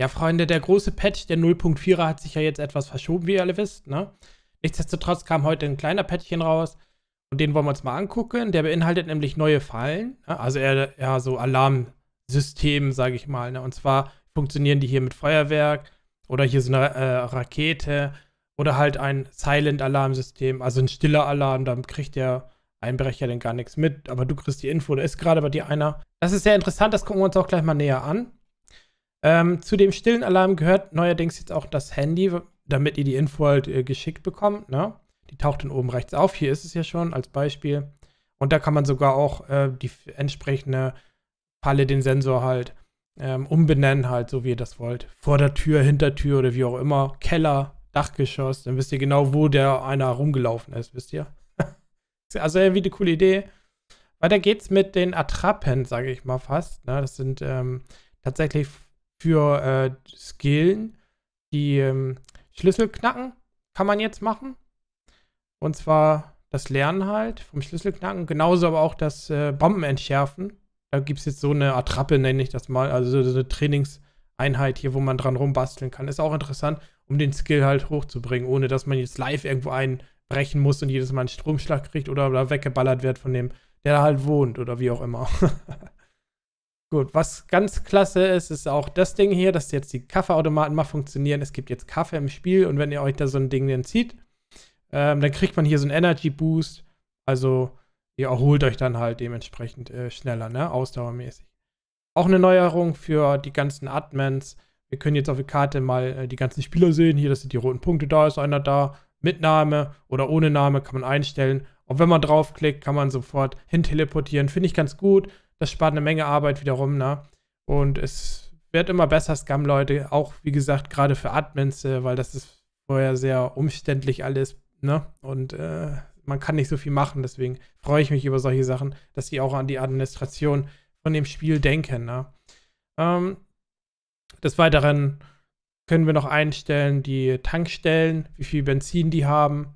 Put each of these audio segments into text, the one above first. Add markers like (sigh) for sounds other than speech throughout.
Ja, Freunde, der große Patch, der 0.4er, hat sich ja jetzt etwas verschoben, wie ihr alle wisst, ne? Nichtsdestotrotz kam heute ein kleiner Patchchen raus und den wollen wir uns mal angucken. Der beinhaltet nämlich neue Fallen, ne? also eher, eher so Alarmsystem, sage ich mal. Ne? Und zwar funktionieren die hier mit Feuerwerk oder hier so eine äh, Rakete oder halt ein Silent-Alarmsystem, also ein stiller Alarm, dann kriegt der Einbrecher denn gar nichts mit, aber du kriegst die Info, da ist gerade bei dir einer. Das ist sehr interessant, das gucken wir uns auch gleich mal näher an. Ähm, zu dem stillen Alarm gehört neuerdings jetzt auch das Handy, damit ihr die Info halt äh, geschickt bekommt. Ne? Die taucht dann oben rechts auf. Hier ist es ja schon als Beispiel. Und da kann man sogar auch äh, die entsprechende Falle, den Sensor halt ähm, umbenennen, halt so wie ihr das wollt. Vor der Tür, Hintertür oder wie auch immer. Keller, Dachgeschoss. Dann wisst ihr genau, wo der einer rumgelaufen ist, wisst ihr? (laughs) also irgendwie eine coole Idee. Weiter geht's mit den Attrappen, sage ich mal fast. Ne? Das sind ähm, tatsächlich für äh, Skillen, die ähm, Schlüssel knacken, kann man jetzt machen. Und zwar das Lernen halt vom Schlüsselknacken, genauso aber auch das äh, Bomben entschärfen. Da gibt es jetzt so eine Attrappe, nenne ich das mal, also so eine Trainingseinheit hier, wo man dran rumbasteln kann. Ist auch interessant, um den Skill halt hochzubringen, ohne dass man jetzt live irgendwo einbrechen muss und jedes Mal einen Stromschlag kriegt oder, oder weggeballert wird von dem, der da halt wohnt oder wie auch immer. (laughs) Gut, was ganz klasse ist, ist auch das Ding hier, dass jetzt die Kaffeeautomaten mal funktionieren. Es gibt jetzt Kaffee im Spiel und wenn ihr euch da so ein Ding entzieht, ähm, dann kriegt man hier so einen Energy Boost. Also ihr erholt euch dann halt dementsprechend äh, schneller, ne? Ausdauermäßig. Auch eine Neuerung für die ganzen Admins. Wir können jetzt auf der Karte mal äh, die ganzen Spieler sehen. Hier, das sind die roten Punkte, da ist einer da. Mit Name oder ohne Name kann man einstellen. Und wenn man draufklickt, kann man sofort hin teleportieren. Finde ich ganz gut. Das spart eine Menge Arbeit wiederum, ne? Und es wird immer besser, Scam, Leute. Auch, wie gesagt, gerade für Admins, äh, weil das ist vorher sehr umständlich alles, ne? Und äh, man kann nicht so viel machen. Deswegen freue ich mich über solche Sachen, dass sie auch an die Administration von dem Spiel denken, ne? Ähm, des Weiteren können wir noch einstellen, die Tankstellen, wie viel Benzin die haben,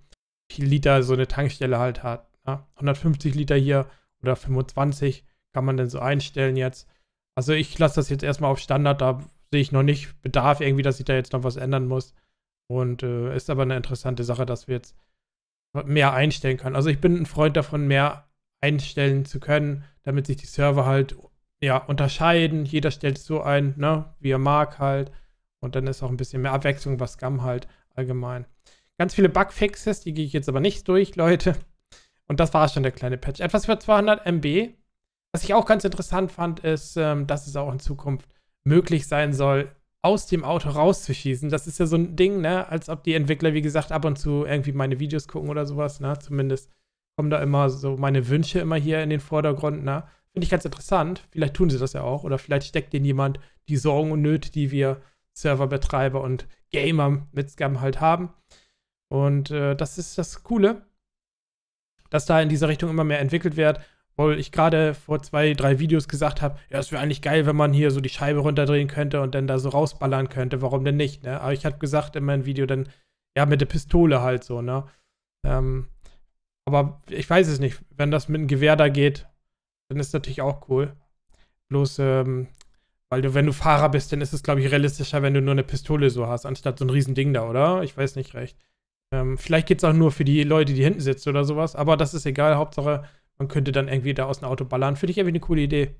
wie viel Liter so eine Tankstelle halt hat. Ne? 150 Liter hier oder 25 kann man denn so einstellen jetzt? Also ich lasse das jetzt erstmal auf Standard, da sehe ich noch nicht Bedarf irgendwie, dass ich da jetzt noch was ändern muss. Und äh, ist aber eine interessante Sache, dass wir jetzt mehr einstellen können. Also ich bin ein Freund davon, mehr einstellen zu können, damit sich die Server halt ja unterscheiden. Jeder stellt es so ein, ne, wie er mag halt. Und dann ist auch ein bisschen mehr Abwechslung, was Scam halt allgemein. Ganz viele Bugfixes, die gehe ich jetzt aber nicht durch, (laughs) Leute. Und das war schon der kleine Patch. Etwas für 200 MB. Was ich auch ganz interessant fand, ist, ähm, dass es auch in Zukunft möglich sein soll, aus dem Auto rauszuschießen. Das ist ja so ein Ding, ne? Als ob die Entwickler, wie gesagt, ab und zu irgendwie meine Videos gucken oder sowas, ne? Zumindest kommen da immer so meine Wünsche immer hier in den Vordergrund, ne? Finde ich ganz interessant. Vielleicht tun sie das ja auch. Oder vielleicht steckt denen jemand die Sorgen und Nöte, die wir Serverbetreiber und Gamer mit Scam halt haben. Und äh, das ist das Coole, dass da in dieser Richtung immer mehr entwickelt wird weil ich gerade vor zwei, drei Videos gesagt habe, ja, es wäre eigentlich geil, wenn man hier so die Scheibe runterdrehen könnte und dann da so rausballern könnte. Warum denn nicht, ne? Aber ich habe gesagt in meinem Video dann, ja, mit der Pistole halt so, ne? Ähm, aber ich weiß es nicht. Wenn das mit einem Gewehr da geht, dann ist natürlich auch cool. Bloß, ähm, weil du, wenn du Fahrer bist, dann ist es, glaube ich, realistischer, wenn du nur eine Pistole so hast, anstatt so ein Riesending da, oder? Ich weiß nicht recht. Ähm, vielleicht geht es auch nur für die Leute, die hinten sitzen oder sowas, aber das ist egal. Hauptsache, man könnte dann irgendwie da aus dem Auto ballern. Finde ich irgendwie eine coole Idee.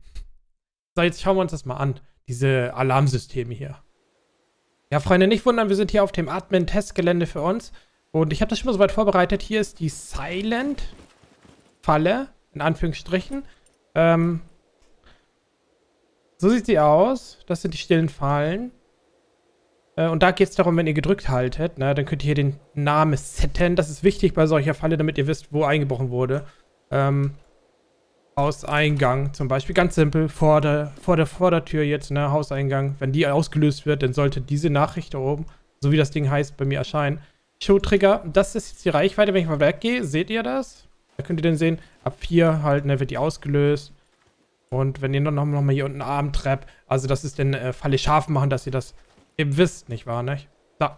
So, jetzt schauen wir uns das mal an. Diese Alarmsysteme hier. Ja, Freunde, nicht wundern, wir sind hier auf dem Admin-Testgelände für uns. Und ich habe das schon mal soweit vorbereitet. Hier ist die Silent-Falle, in Anführungsstrichen. Ähm, so sieht sie aus. Das sind die stillen Fallen. Äh, und da geht es darum, wenn ihr gedrückt haltet, ne, dann könnt ihr hier den Namen setten. Das ist wichtig bei solcher Falle, damit ihr wisst, wo eingebrochen wurde. Ähm, Hauseingang zum Beispiel, ganz simpel, vor der, vor der Vordertür jetzt, ne, Hauseingang. Wenn die ausgelöst wird, dann sollte diese Nachricht da oben, so wie das Ding heißt, bei mir erscheinen. Show-Trigger, das ist jetzt die Reichweite, wenn ich mal weggehe, seht ihr das? Da könnt ihr dann sehen, ab 4 halt, ne, wird die ausgelöst. Und wenn ihr dann nochmal noch mal hier unten Armtrap, also das ist dann äh, Falle scharf machen, dass ihr das eben wisst, nicht wahr, ne? So.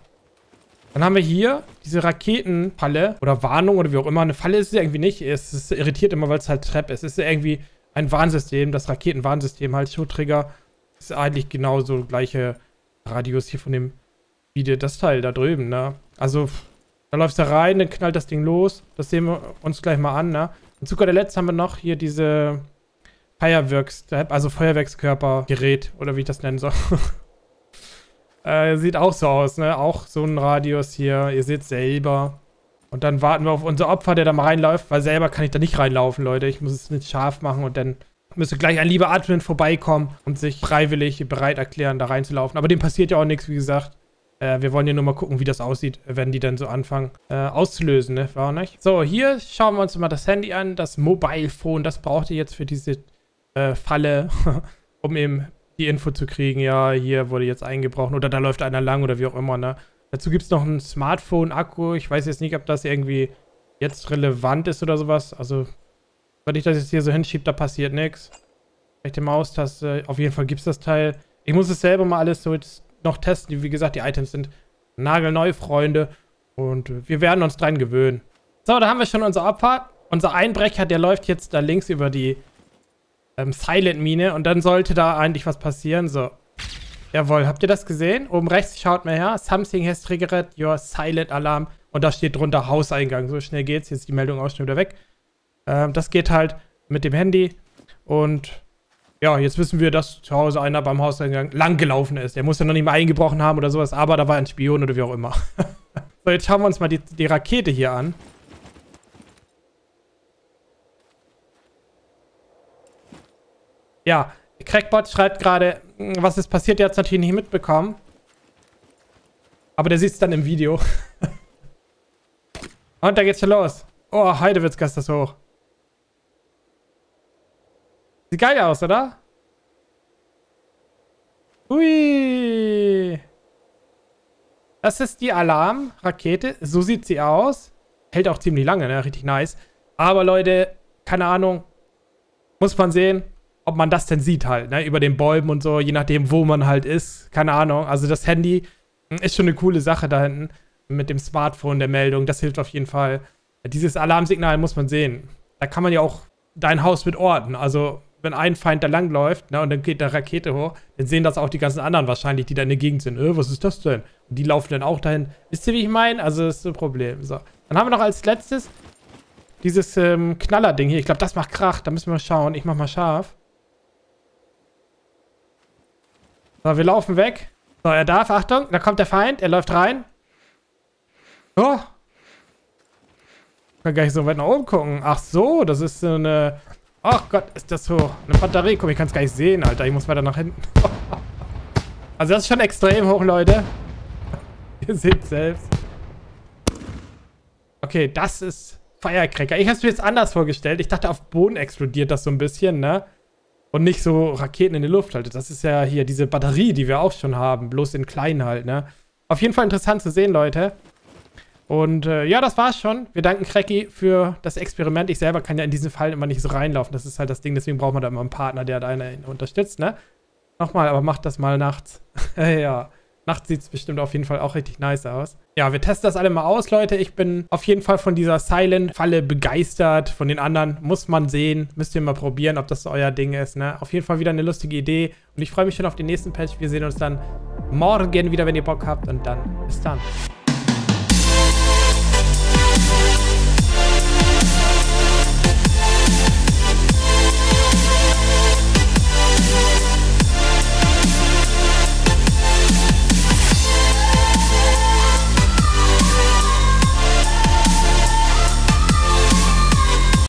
Dann haben wir hier diese Raketenfalle oder Warnung oder wie auch immer. Eine Falle ist es irgendwie nicht. Es ist irritiert immer, weil es halt Trap ist. Es ist irgendwie ein Warnsystem, das Raketenwarnsystem halt. Showtrigger ist eigentlich genauso gleiche Radius hier von dem Video, das Teil da drüben, ne? Also, da läufst du rein, dann knallt das Ding los. Das sehen wir uns gleich mal an, ne? Und zu guter Letzt haben wir noch hier diese Fireworks, also Feuerwerkskörpergerät, oder wie ich das nennen soll. (laughs) äh, sieht auch so aus, ne? Auch so ein Radius hier. Ihr seht selber. Und dann warten wir auf unser Opfer, der da mal reinläuft, weil selber kann ich da nicht reinlaufen, Leute. Ich muss es nicht scharf machen und dann müsste gleich ein lieber Admin vorbeikommen und sich freiwillig bereit erklären, da reinzulaufen. Aber dem passiert ja auch nichts, wie gesagt. Äh, wir wollen ja nur mal gucken, wie das aussieht, wenn die dann so anfangen äh, auszulösen, ne? War nicht? So, hier schauen wir uns mal das Handy an. Das Mobile Phone, das braucht ihr jetzt für diese äh, Falle, (laughs) um eben die Info zu kriegen, ja, hier wurde jetzt eingebrochen oder da läuft einer lang oder wie auch immer, ne? Dazu gibt es noch ein Smartphone-Akku. Ich weiß jetzt nicht, ob das irgendwie jetzt relevant ist oder sowas. Also, wenn ich das jetzt hier so hinschiebe, da passiert nichts. Rechte Maustaste. Auf jeden Fall gibt es das Teil. Ich muss es selber mal alles so jetzt noch testen. Wie gesagt, die Items sind nagelneu, Freunde. Und wir werden uns dran gewöhnen. So, da haben wir schon unser Opfer. Unser Einbrecher, der läuft jetzt da links über die ähm, Silent-Mine. Und dann sollte da eigentlich was passieren. So, Jawohl, habt ihr das gesehen? Oben rechts, schaut mal her. Something has triggered your silent alarm. Und da steht drunter Hauseingang. So schnell geht's. Jetzt ist die Meldung auch schon wieder weg. Ähm, das geht halt mit dem Handy. Und ja, jetzt wissen wir, dass zu Hause einer beim Hauseingang langgelaufen ist. Der muss ja noch nicht mal eingebrochen haben oder sowas. Aber da war ein Spion oder wie auch immer. (laughs) so, jetzt schauen wir uns mal die, die Rakete hier an. Ja, Crackbot schreibt gerade, hm, was ist passiert, der hat es natürlich nicht mitbekommen. Aber der sieht es dann im Video. (laughs) Und da geht's schon los. Oh, Heidewitzka das hoch. Sieht geil aus, oder? Hui. Das ist die Alarmrakete. So sieht sie aus. Hält auch ziemlich lange, ne? Richtig nice. Aber Leute, keine Ahnung. Muss man sehen ob man das denn sieht halt, ne? Über den Bäumen und so, je nachdem, wo man halt ist. Keine Ahnung. Also das Handy hm, ist schon eine coole Sache da hinten. Mit dem Smartphone der Meldung. Das hilft auf jeden Fall. Dieses Alarmsignal muss man sehen. Da kann man ja auch dein Haus mit orten. Also, wenn ein Feind da langläuft, ne, und dann geht da Rakete hoch, dann sehen das auch die ganzen anderen wahrscheinlich, die da in der Gegend sind. Äh, was ist das denn? Und die laufen dann auch dahin. Wisst ihr, wie ich meine? Also, das ist ein Problem. So. Dann haben wir noch als letztes dieses ähm, Knaller-Ding hier. Ich glaube, das macht Krach. Da müssen wir mal schauen. Ich mach mal scharf. So, wir laufen weg. So, er darf. Achtung, da kommt der Feind. Er läuft rein. Oh. Ich kann gar nicht so weit nach oben gucken. Ach so, das ist so eine... Ach Gott, ist das so eine Batterie. Komm, ich kann es gar nicht sehen, Alter. Ich muss weiter nach hinten. (laughs) also das ist schon extrem hoch, Leute. (laughs) Ihr seht selbst. Okay, das ist Firecracker. Ich habe es mir jetzt anders vorgestellt. Ich dachte, auf Boden explodiert das so ein bisschen, ne? Und nicht so Raketen in die Luft haltet. Das ist ja hier diese Batterie, die wir auch schon haben, bloß in klein halt, ne? Auf jeden Fall interessant zu sehen, Leute. Und äh, ja, das war's schon. Wir danken Cracky für das Experiment. Ich selber kann ja in diesen Fall immer nicht so reinlaufen. Das ist halt das Ding, deswegen braucht man da immer einen Partner, der da einen unterstützt, ne? Nochmal, aber macht das mal nachts. (laughs) ja. Nachts sieht es bestimmt auf jeden Fall auch richtig nice aus. Ja, wir testen das alle mal aus, Leute. Ich bin auf jeden Fall von dieser Silent-Falle begeistert. Von den anderen muss man sehen. Müsst ihr mal probieren, ob das euer Ding ist. Ne? Auf jeden Fall wieder eine lustige Idee. Und ich freue mich schon auf den nächsten Patch. Wir sehen uns dann morgen wieder, wenn ihr Bock habt. Und dann bis dann.